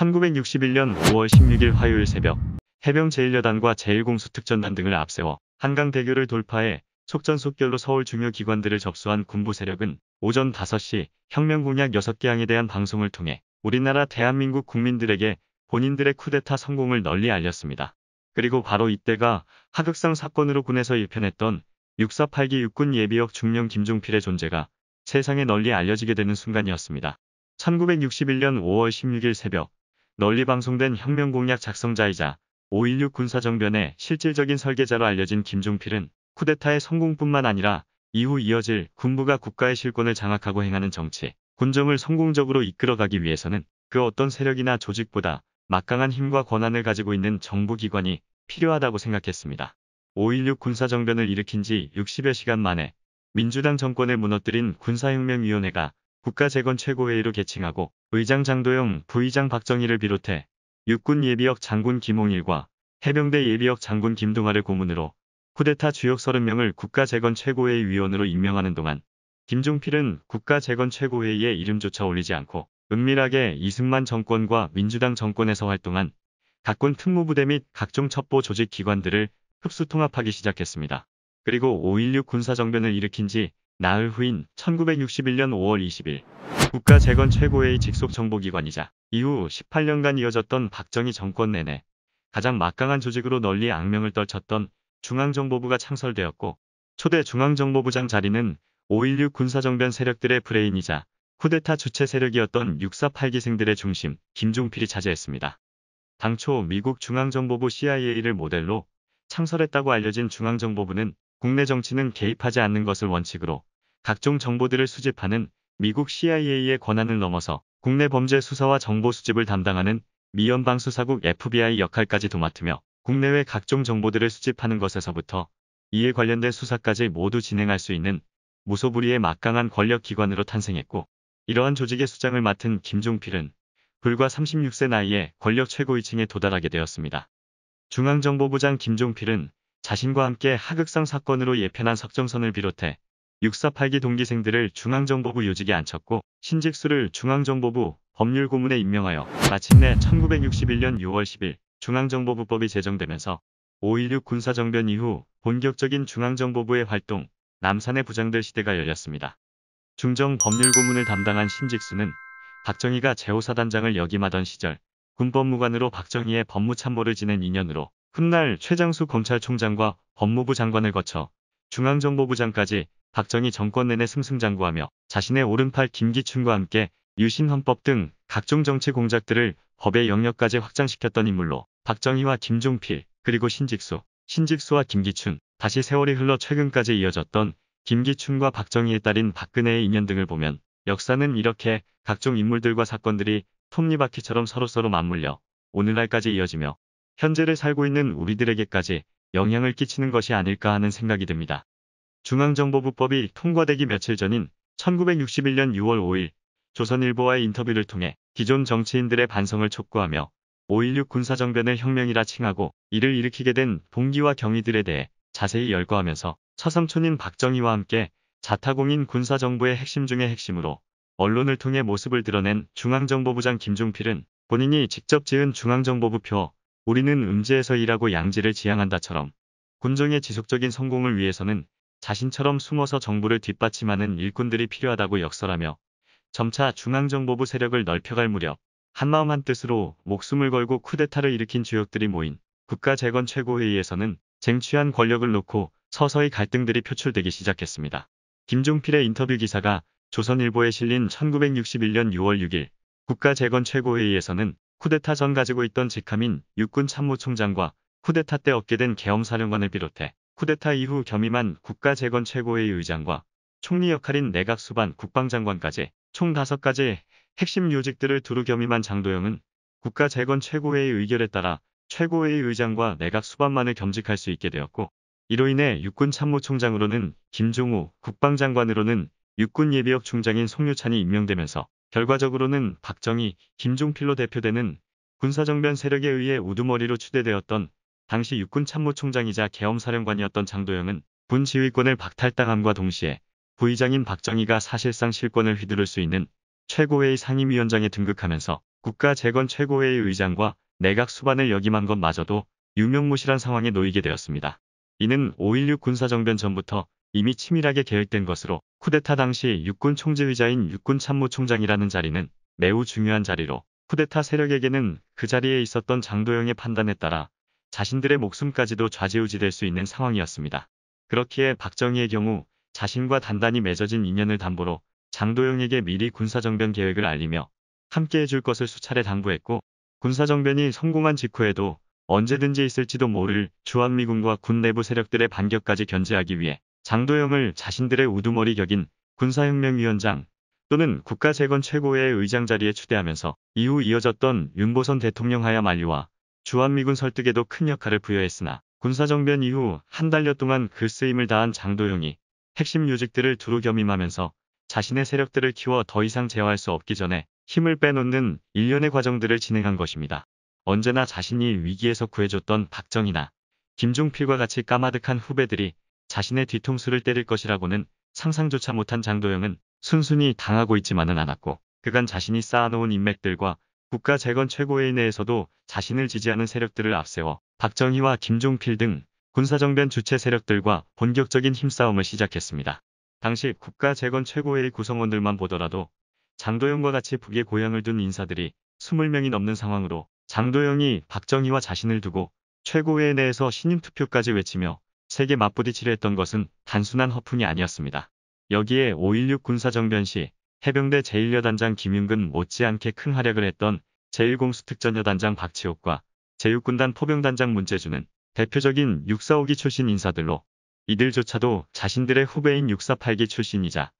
1961년 5월 16일 화요일 새벽 해병 제1여단과 제1공수 특전단 등을 앞세워 한강대교를 돌파해 속전속결로 서울 중요 기관들을 접수한 군부 세력은 오전 5시 혁명 공약 6개 항에 대한 방송을 통해 우리나라 대한민국 국민들에게 본인들의 쿠데타 성공을 널리 알렸습니다. 그리고 바로 이때가 하극상 사건으로 군에서 일편했던 648기 육군 예비역 중령 김종필의 존재가 세상에 널리 알려지게 되는 순간이었습니다. 1961년 5월 16일 새벽 널리 방송된 혁명 공약 작성자이자 5.16 군사정변의 실질적인 설계자로 알려진 김종필은 쿠데타의 성공뿐만 아니라 이후 이어질 군부가 국가의 실권을 장악하고 행하는 정치, 군정을 성공적으로 이끌어가기 위해서는 그 어떤 세력이나 조직보다 막강한 힘과 권한을 가지고 있는 정부기관이 필요하다고 생각했습니다. 5.16 군사정변을 일으킨 지 60여 시간 만에 민주당 정권을 무너뜨린 군사혁명위원회가 국가재건 최고회의로 개칭하고 의장 장도영, 부의장 박정희를 비롯해 육군 예비역 장군 김홍일과 해병대 예비역 장군 김동아를 고문으로 쿠데타 주역 30명을 국가재건 최고회의 위원으로 임명하는 동안 김종필은 국가재건 최고회의에 이름조차 올리지 않고 은밀하게 이승만 정권과 민주당 정권에서 활동한 각군 특무부대 및 각종 첩보 조직 기관들을 흡수 통합하기 시작했습니다. 그리고 5.16 군사정변을 일으킨 지 나흘 후인 1961년 5월 20일 국가 재건 최고회의 직속 정보기관이자 이후 18년간 이어졌던 박정희 정권 내내 가장 막강한 조직으로 널리 악명을 떨쳤던 중앙정보부가 창설되었고 초대 중앙정보부장 자리는 5.16 군사정변 세력들의 브레인이자 쿠데타 주체 세력이었던 648기생들의 중심 김종필이 차지했습니다. 당초 미국 중앙정보부 CIA를 모델로 창설했다고 알려진 중앙정보부는 국내 정치는 개입하지 않는 것을 원칙으로 각종 정보들을 수집하는 미국 CIA의 권한을 넘어서 국내 범죄 수사와 정보 수집을 담당하는 미 연방수사국 FBI 역할까지 도 맡으며 국내외 각종 정보들을 수집하는 것에서부터 이에 관련된 수사까지 모두 진행할 수 있는 무소불위의 막강한 권력기관으로 탄생했고 이러한 조직의 수장을 맡은 김종필은 불과 36세 나이에 권력 최고위층에 도달하게 되었습니다. 중앙정보부장 김종필은 자신과 함께 하극상 사건으로 예편한 석정선을 비롯해 648기 동기생들을 중앙정보부 요직에 앉혔고 신직수를 중앙정보부 법률고문에 임명하여 마침내 1961년 6월 10일 중앙정보부법이 제정되면서 5.16 군사정변 이후 본격적인 중앙정보부의 활동, 남산의 부장들 시대가 열렸습니다. 중정 법률고문을 담당한 신직수는 박정희가 제5사단장을 역임하던 시절 군법무관으로 박정희의 법무참모를 지낸 인연으로 훗날 최장수 검찰총장과 법무부 장관을 거쳐 중앙정보부장까지 박정희 정권 내내 승승장구하며 자신의 오른팔 김기춘과 함께 유신헌법 등 각종 정치 공작들을 법의 영역까지 확장시켰던 인물로 박정희와 김종필 그리고 신직수, 신직수와 김기춘, 다시 세월이 흘러 최근까지 이어졌던 김기춘과 박정희의 딸인 박근혜의 인연 등을 보면 역사는 이렇게 각종 인물들과 사건들이 톱니바퀴처럼 서로서로 맞물려 오늘날까지 이어지며 현재를 살고 있는 우리들에게까지 영향을 끼치는 것이 아닐까 하는 생각이 듭니다. 중앙정보부법이 통과되기 며칠 전인 1961년 6월 5일 조선일보와의 인터뷰를 통해 기존 정치인들의 반성을 촉구하며 5.16 군사정변을 혁명이라 칭하고 이를 일으키게 된 동기와 경위들에 대해 자세히 열거하면서 처삼촌인 박정희와 함께 자타공인 군사정보의 핵심 중의 핵심으로 언론을 통해 모습을 드러낸 중앙정보부장 김종필은 본인이 직접 지은 중앙정보부표 우리는 음지에서 일하고 양지를 지향한다처럼 군정의 지속적인 성공을 위해서는 자신처럼 숨어서 정부를 뒷받침하는 일꾼들이 필요하다고 역설하며 점차 중앙정보부 세력을 넓혀갈 무렵 한마음 한뜻으로 목숨을 걸고 쿠데타를 일으킨 주역들이 모인 국가재건 최고회의에서는 쟁취한 권력을 놓고 서서히 갈등들이 표출되기 시작했습니다. 김종필의 인터뷰 기사가 조선일보에 실린 1961년 6월 6일 국가재건 최고회의에서는 쿠데타 전 가지고 있던 직함인 육군 참모총장과 쿠데타 때 얻게 된 계엄사령관을 비롯해 쿠데타 이후 겸임한 국가 재건 최고회의 의장과 총리 역할인 내각 수반 국방장관까지 총 5가지 핵심 요직들을 두루 겸임한 장도영은 국가 재건 최고회의 의결에 따라 최고회의 의장과 내각 수반만을 겸직할 수 있게 되었고 이로 인해 육군 참모총장으로는 김종우, 국방장관으로는 육군 예비역 중장인 송유찬이 임명되면서 결과적으로는 박정희, 김종필로 대표되는 군사정변 세력에 의해 우두머리로 추대되었던 당시 육군 참모총장이자 계엄사령관이었던 장도영은 군 지휘권을 박탈당함과 동시에 부의장인 박정희가 사실상 실권을 휘두를 수 있는 최고회의 상임위원장에 등극하면서 국가재건 최고회의 의장과 내각 수반을 역임한 것마저도 유명무실한 상황에 놓이게 되었습니다. 이는 5.16 군사정변 전부터 이미 치밀하게 계획된 것으로 쿠데타 당시 육군 총지의자인 육군 참모총장이라는 자리는 매우 중요한 자리로 쿠데타 세력에게는 그 자리에 있었던 장도영의 판단에 따라 자신들의 목숨까지도 좌지우지될 수 있는 상황이었습니다. 그렇기에 박정희의 경우 자신과 단단히 맺어진 인연을 담보로 장도영에게 미리 군사정변 계획을 알리며 함께 해줄 것을 수차례 당부했고 군사정변이 성공한 직후에도 언제든지 있을지도 모를 주한미군과 군 내부 세력들의 반격까지 견제하기 위해 장도영을 자신들의 우두머리 격인 군사혁명위원장 또는 국가재건 최고의 의장 자리에 추대하면서 이후 이어졌던 윤보선 대통령 하야 만류와 주한미군 설득에도 큰 역할을 부여했으나 군사정변 이후 한 달여 동안 그 쓰임을 다한 장도영이 핵심 요직들을 두루 겸임하면서 자신의 세력들을 키워 더 이상 제어할 수 없기 전에 힘을 빼놓는 일련의 과정들을 진행한 것입니다. 언제나 자신이 위기에서 구해줬던 박정희나 김종필과 같이 까마득한 후배들이 자신의 뒤통수를 때릴 것이라고는 상상조차 못한 장도영은 순순히 당하고 있지만은 않았고 그간 자신이 쌓아놓은 인맥들과 국가 재건 최고회의 내에서도 자신을 지지하는 세력들을 앞세워 박정희와 김종필 등 군사정변 주체 세력들과 본격적인 힘싸움을 시작했습니다. 당시 국가 재건 최고회의 구성원들만 보더라도 장도영과 같이 북에 고향을 둔 인사들이 20명이 넘는 상황으로 장도영이 박정희와 자신을 두고 최고회의 내에서 신임 투표까지 외치며 세계 맞부딪히려 했던 것은 단순한 허풍이 아니었습니다. 여기에 5.16 군사정변 시 해병대 제1여단장 김윤근 못지않게 큰 활약을 했던 제1공수 특전여단장 박치옥과 제6군단 포병단장 문재주는 대표적인 645기 출신 인사들로 이들조차도 자신들의 후배인 648기 출신이자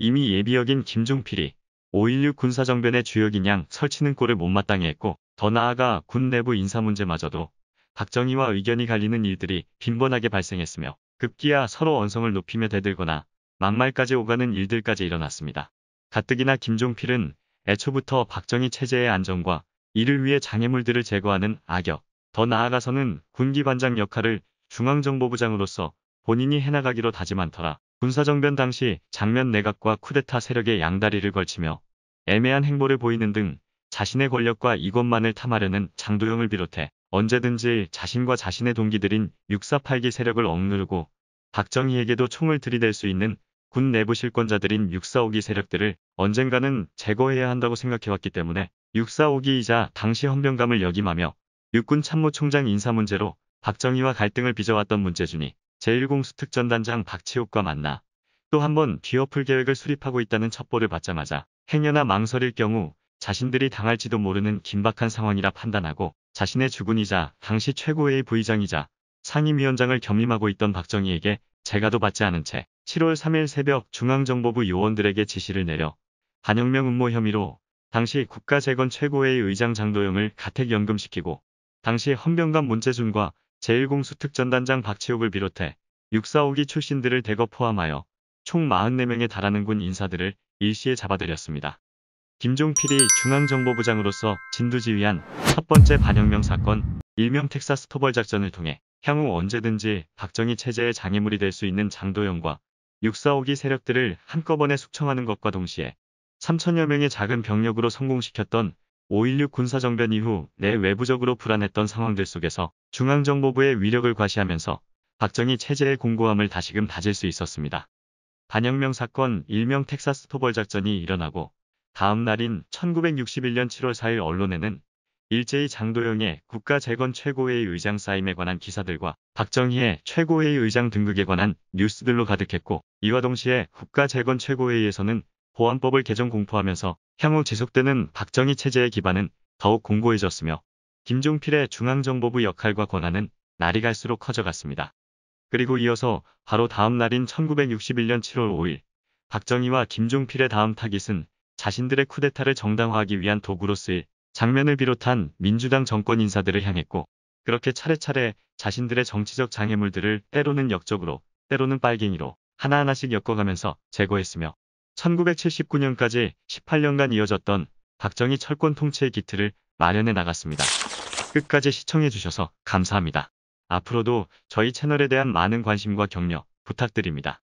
이미 예비역인 김종필이 5.16 군사정변의 주역인 양 설치는 꼴을 못마땅해 했고 더 나아가 군 내부 인사 문제마저도 박정희와 의견이 갈리는 일들이 빈번하게 발생했으며 급기야 서로 언성을 높이며 대들거나 막말까지 오가는 일들까지 일어났습니다. 가뜩이나 김종필은 애초부터 박정희 체제의 안정과 이를 위해 장애물들을 제거하는 악역, 더 나아가서는 군기반장 역할을 중앙정보부장으로서 본인이 해나가기로 다짐한 터라 군사정변 당시 장면 내각과 쿠데타 세력의 양다리를 걸치며 애매한 행보를 보이는 등 자신의 권력과 이것만을 탐하려는 장도영을 비롯해 언제든지 자신과 자신의 동기들인 648기 세력을 억누르고 박정희에게도 총을 들이댈 수 있는 군 내부 실권자들인 645기 세력들을 언젠가는 제거해야 한다고 생각해왔기 때문에 645기이자 당시 헌병감을 역임하며 육군 참모총장 인사 문제로 박정희와 갈등을 빚어왔던 문재준이 제1공수 특전단장 박치옥과 만나 또 한 번 뒤엎을 계획을 수립하고 있다는 첩보를 받자마자 행여나 망설일 경우 자신들이 당할지도 모르는 긴박한 상황이라 판단하고 자신의 주군이자 당시 최고의 부의장이자 상임위원장을 겸임하고 있던 박정희에게 재가도 받지 않은 채 7월 3일 새벽 중앙정보부 요원들에게 지시를 내려 반혁명 음모 혐의로 당시 국가재건 최고의 의장 장도영을 가택연금시키고 당시 헌병감 문재준과 제1공수 특전단장 박채욱을 비롯해 645기 출신들을 대거 포함하여 총 44명에 달하는 군 인사들을 일시에 잡아들였습니다. 김종필이 중앙정보부장으로서 진두지휘한 첫 번째 반혁명 사건 일명 텍사스 토벌 작전을 통해 향후 언제든지 박정희 체제의 장애물이 될 수 있는 장도영과 645기 세력들을 한꺼번에 숙청하는 것과 동시에 3천여 명의 작은 병력으로 성공시켰던 5.16 군사정변 이후 내 외부적으로 불안했던 상황들 속에서 중앙정보부의 위력을 과시하면서 박정희 체제의 공고함을 다시금 다질 수 있었습니다. 반혁명 사건 일명 텍사스 토벌 작전이 일어나고 다음 날인 1961년 7월 4일 언론에는 일제히 장도영의 국가 재건 최고회의 의장 사임에 관한 기사들과 박정희의 최고회의 의장 등극에 관한 뉴스들로 가득했고 이와 동시에 국가 재건 최고회의에서는 보안법을 개정 공포하면서 향후 지속되는 박정희 체제의 기반은 더욱 공고해졌으며 김종필의 중앙정보부 역할과 권한은 날이 갈수록 커져갔습니다. 그리고 이어서 바로 다음 날인 1961년 7월 5일 박정희와 김종필의 다음 타깃은 자신들의 쿠데타를 정당화하기 위한 도구로 쓰일 장면을 비롯한 민주당 정권 인사들을 향했고 그렇게 차례차례 자신들의 정치적 장애물들을 때로는 역적으로 때로는 빨갱이로 하나하나씩 엮어가면서 제거했으며 1979년까지 18년간 이어졌던 박정희 철권 통치의 기틀을 마련해 나갔습니다. 끝까지 시청해주셔서 감사합니다. 앞으로도 저희 채널에 대한 많은 관심과 격려 부탁드립니다.